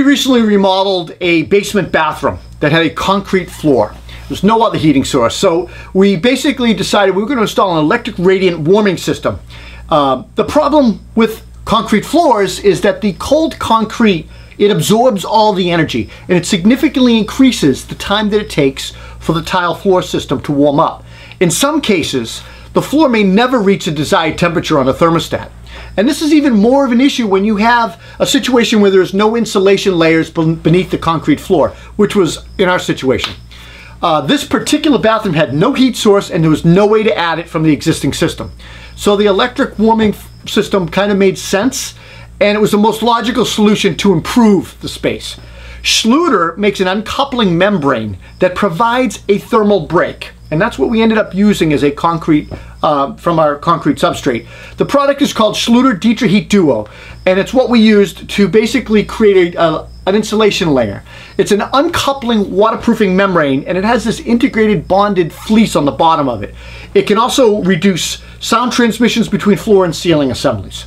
We recently remodeled a basement bathroom that had a concrete floor. There's no other heating source. So we basically decided we were going to install an electric radiant warming system. Uh, the problem with concrete floors is that the cold concrete, it absorbs all the energy and it significantly increases the time that it takes for the tile floor system to warm up. In some cases, the floor may never reach a desired temperature on a thermostat. And this is even more of an issue when you have a situation where there's no insulation layers beneath the concrete floor, which was in our situation. Uh, this particular bathroom had no heat source and there was no way to add it from the existing system. So the electric warming system kind of made sense and it was the most logical solution to improve the space. Schluter makes an uncoupling membrane that provides a thermal break. And that's what we ended up using as a concrete, uh, from our concrete substrate. The product is called Schluter Heat Duo, and it's what we used to basically create a, a, an insulation layer. It's an uncoupling waterproofing membrane, and it has this integrated bonded fleece on the bottom of it. It can also reduce sound transmissions between floor and ceiling assemblies.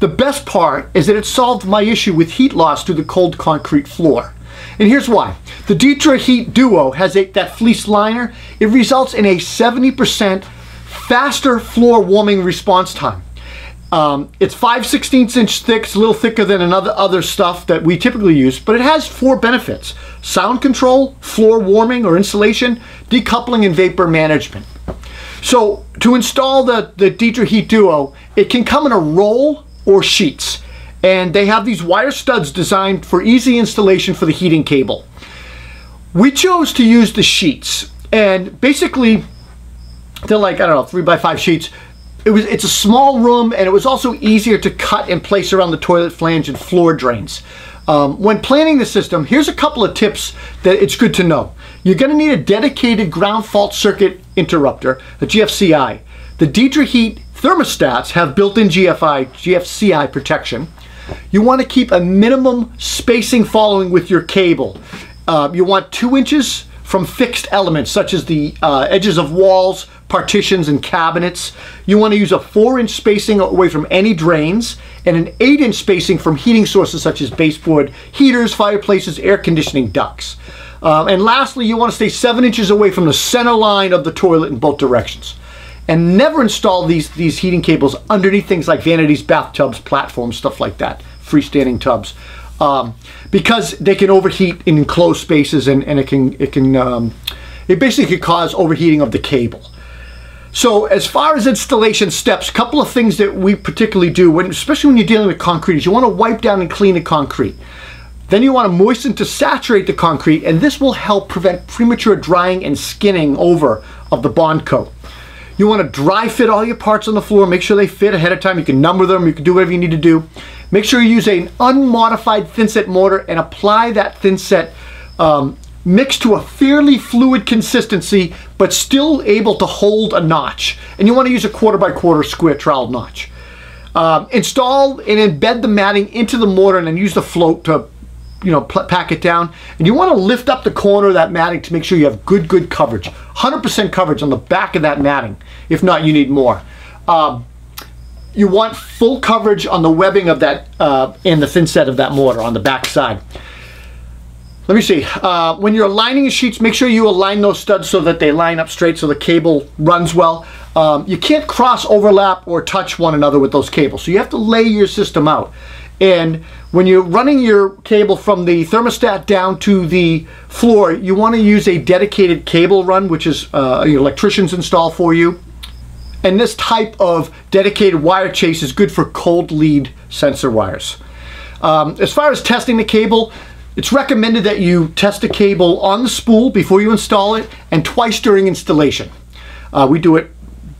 The best part is that it solved my issue with heat loss to the cold concrete floor. And here's why. The Ditra Heat Duo has a, that fleece liner. It results in a 70% faster floor warming response time. Um, it's 5 16 inch thick, it's a little thicker than another other stuff that we typically use, but it has four benefits. Sound control, floor warming or insulation, decoupling and vapor management. So to install the, the Ditra Heat Duo, it can come in a roll or sheets and they have these wire studs designed for easy installation for the heating cable. We chose to use the sheets and basically they're like, I don't know, three by five sheets. It was, it's a small room and it was also easier to cut and place around the toilet flange and floor drains. Um, when planning the system, here's a couple of tips that it's good to know. You're going to need a dedicated ground fault circuit interrupter, a GFCI. The Ditra Heat thermostats have built-in GFI, GFCI protection. You want to keep a minimum spacing following with your cable. Uh, you want two inches from fixed elements such as the uh, edges of walls, partitions, and cabinets. You want to use a four inch spacing away from any drains and an eight inch spacing from heating sources such as baseboard heaters, fireplaces, air conditioning ducts. Uh, and lastly, you want to stay seven inches away from the center line of the toilet in both directions and never install these, these heating cables underneath things like vanities, bathtubs, platforms, stuff like that, freestanding tubs. Um, because they can overheat in enclosed spaces and, and it can, it can, um, it basically could cause overheating of the cable. So as far as installation steps, a couple of things that we particularly do, when, especially when you're dealing with concrete, is you want to wipe down and clean the concrete. Then you want to moisten to saturate the concrete, and this will help prevent premature drying and skinning over of the bond coat. You want to dry fit all your parts on the floor. Make sure they fit ahead of time. You can number them. You can do whatever you need to do. Make sure you use an unmodified thinset mortar and apply that thinset um, mixed to a fairly fluid consistency, but still able to hold a notch. And you want to use a quarter by quarter square trowel notch. Uh, install and embed the matting into the mortar and then use the float to you know, pack it down. And you want to lift up the corner of that matting to make sure you have good, good coverage. 100% coverage on the back of that matting. If not, you need more. Um, you want full coverage on the webbing of that uh, and the thinset of that mortar on the back side. Let me see. Uh, when you're aligning the sheets, make sure you align those studs so that they line up straight so the cable runs well. Um, you can't cross overlap or touch one another with those cables. So you have to lay your system out. And when you're running your cable from the thermostat down to the floor, you want to use a dedicated cable run, which is uh, your electricians install for you. And this type of dedicated wire chase is good for cold lead sensor wires. Um, as far as testing the cable, it's recommended that you test the cable on the spool before you install it and twice during installation. Uh, we do it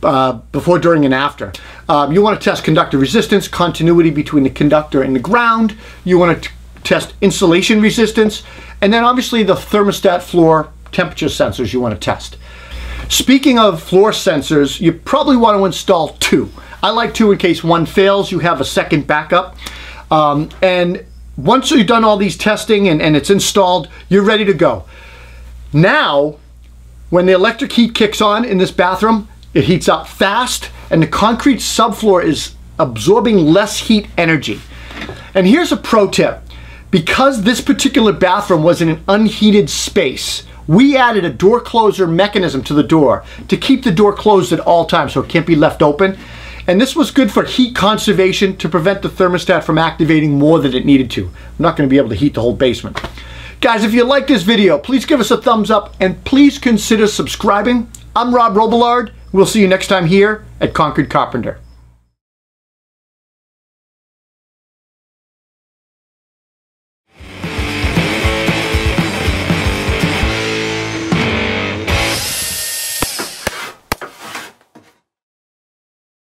uh, before, during, and after. Um, you want to test conductor resistance, continuity between the conductor and the ground. You want to test insulation resistance, and then obviously the thermostat floor temperature sensors you want to test. Speaking of floor sensors, you probably want to install two. I like two in case one fails, you have a second backup. Um, and once you've done all these testing and, and it's installed, you're ready to go. Now, when the electric heat kicks on in this bathroom, it heats up fast and the concrete subfloor is absorbing less heat energy. And here's a pro tip. Because this particular bathroom was in an unheated space, we added a door closer mechanism to the door to keep the door closed at all times so it can't be left open. And this was good for heat conservation to prevent the thermostat from activating more than it needed to. I'm not going to be able to heat the whole basement. Guys, if you like this video, please give us a thumbs up and please consider subscribing. I'm Rob Robillard. We'll see you next time here at Concord Carpenter.